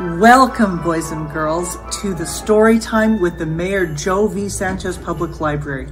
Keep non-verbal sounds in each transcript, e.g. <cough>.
Welcome, boys and girls, to the story time with the Mayor Joe V. Sanchez Public Library.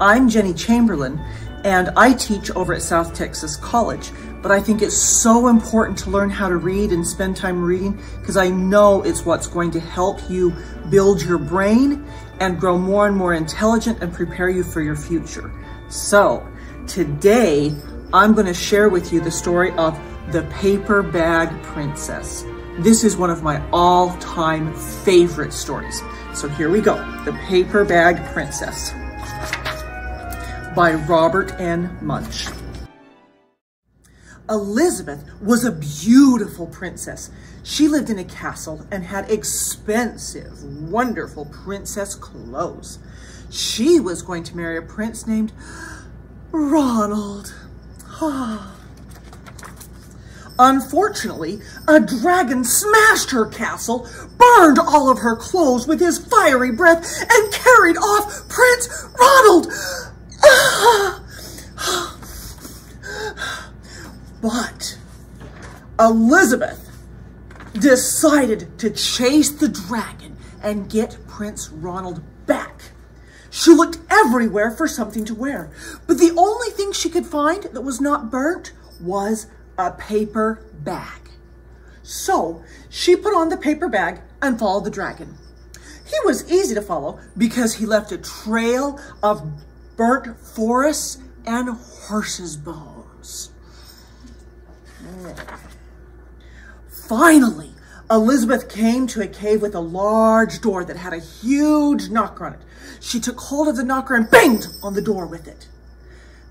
I'm Jenny Chamberlain, and I teach over at South Texas College. But I think it's so important to learn how to read and spend time reading because I know it's what's going to help you build your brain and grow more and more intelligent and prepare you for your future. So today, I'm going to share with you the story of the Paper Bag Princess. This is one of my all-time favorite stories. So here we go, The Paper Bag Princess by Robert N. Munsch. Elizabeth was a beautiful princess. She lived in a castle and had expensive, wonderful princess clothes. She was going to marry a prince named Ronald. Ah. Unfortunately, a dragon smashed her castle, burned all of her clothes with his fiery breath, and carried off Prince Ronald. <sighs> But Elizabeth decided to chase the dragon and get Prince Ronald back. She looked everywhere for something to wear, but the only thing she could find that was not burnt was a paper bag. So she put on the paper bag and followed the dragon. He was easy to follow because he left a trail of burnt forests and horses' bones. Finally, Elizabeth came to a cave with a large door that had a huge knocker on it. She took hold of the knocker and banged on the door with it.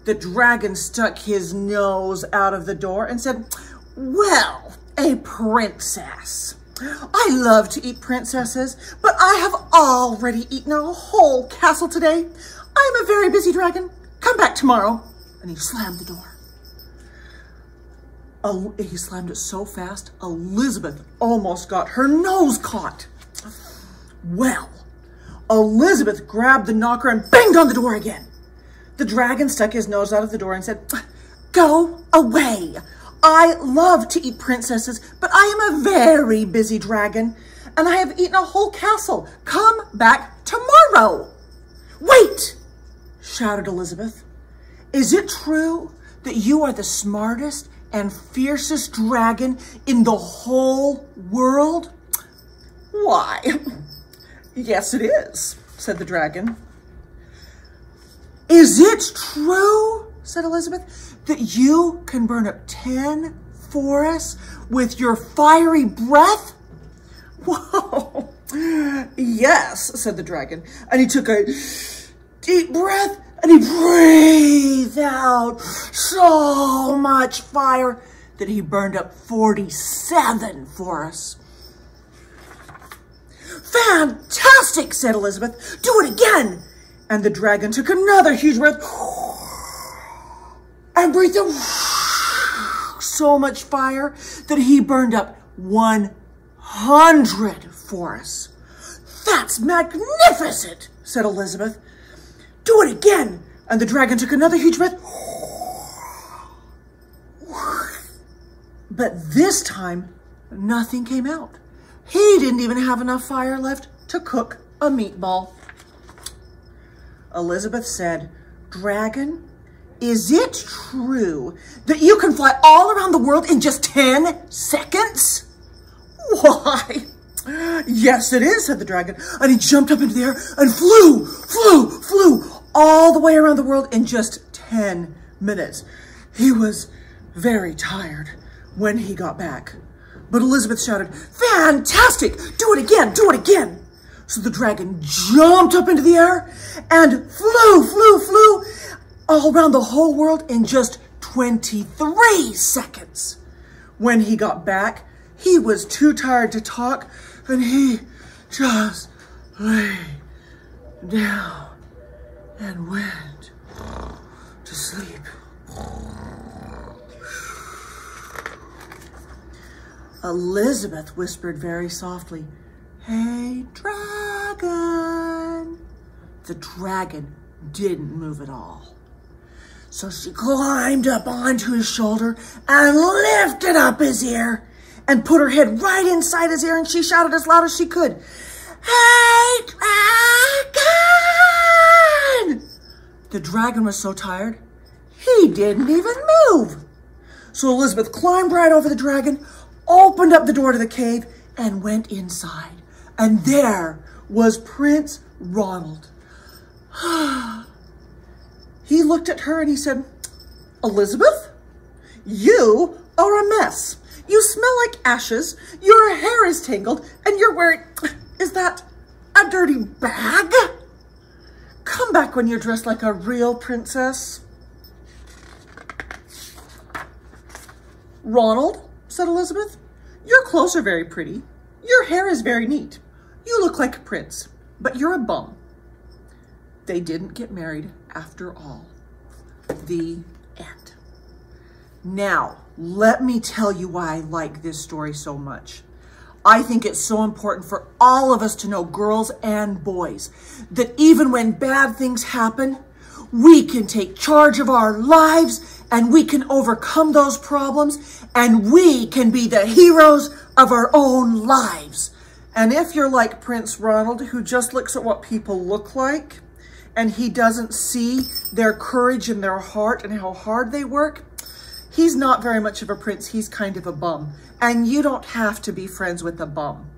The dragon stuck his nose out of the door and said, well, a princess. I love to eat princesses, but I have already eaten a whole castle today. I'm a very busy dragon. Come back tomorrow. And he slammed the door. Oh, he slammed it so fast, Elizabeth almost got her nose caught. Well, Elizabeth grabbed the knocker and banged on the door again. The dragon stuck his nose out of the door and said, Go away. I love to eat princesses, but I am a very busy dragon, and I have eaten a whole castle. Come back tomorrow. Wait, shouted Elizabeth. Is it true that you are the smartest and fiercest dragon in the whole world? Why, <laughs> yes it is, said the dragon. Is it true, said Elizabeth, that you can burn up 10 forests with your fiery breath? <laughs> Whoa. Yes, said the dragon. And he took a deep breath and he breathed out so much fire that he burned up 47 forests. Fantastic, said Elizabeth. Do it again. And the dragon took another huge breath and breathed out so much fire that he burned up 100 forests. That's magnificent, said Elizabeth. Do it again. And the dragon took another huge breath. But this time, nothing came out. He didn't even have enough fire left to cook a meatball. Elizabeth said, Dragon, is it true that you can fly all around the world in just 10 seconds? Why, yes it is, said the dragon. And he jumped up into the air and flew, flew, flew all the way around the world in just 10 minutes. He was very tired when he got back. But Elizabeth shouted, fantastic, do it again, do it again. So the dragon jumped up into the air and flew, flew, flew all around the whole world in just 23 seconds. When he got back, he was too tired to talk and he just lay down and went to sleep. Elizabeth whispered very softly, Hey, dragon. The dragon didn't move at all. So she climbed up onto his shoulder and lifted up his ear and put her head right inside his ear and she shouted as loud as she could, Hey, dragon! The dragon was so tired, he didn't even move. So Elizabeth climbed right over the dragon, opened up the door to the cave, and went inside. And there was Prince Ronald. <sighs> he looked at her and he said, Elizabeth, you are a mess. You smell like ashes, your hair is tangled, and you're wearing, is that a dirty bag? Come back when you're dressed like a real princess. Ronald, said Elizabeth, your clothes are very pretty. Your hair is very neat. You look like a prince, but you're a bum. They didn't get married after all. The end. Now, let me tell you why I like this story so much. I think it's so important for all of us to know, girls and boys, that even when bad things happen, we can take charge of our lives and we can overcome those problems and we can be the heroes of our own lives. And if you're like Prince Ronald, who just looks at what people look like and he doesn't see their courage and their heart and how hard they work, he's not very much of a prince. He's kind of a bum. And you don't have to be friends with a bum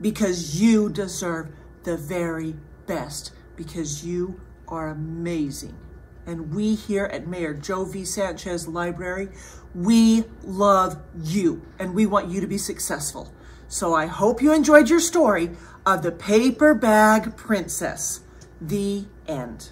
because you deserve the very best because you are amazing. And we here at Mayor Joe V. Sanchez Library, we love you and we want you to be successful. So I hope you enjoyed your story of the Paper Bag Princess. The end.